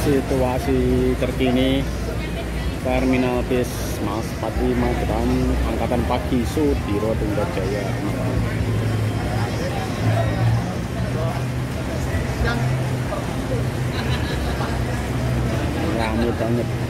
situasi terkini Terminal Bis Mas 45 Gram Angkatan Pagi Sudiro Tunggal Jaya ramai banget.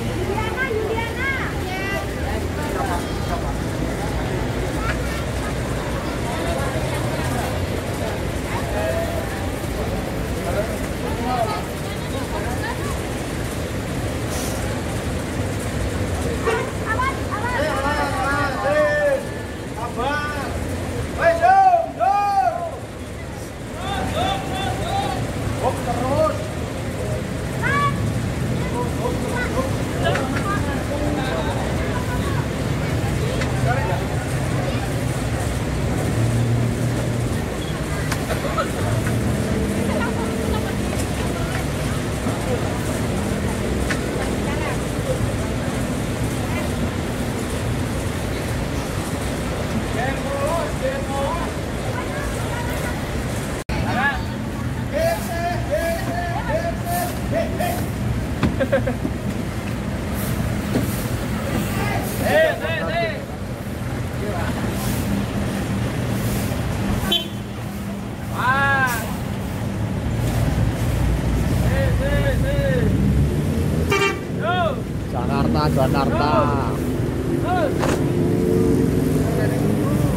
Jakarta, Jakarta. Ini teman-teman.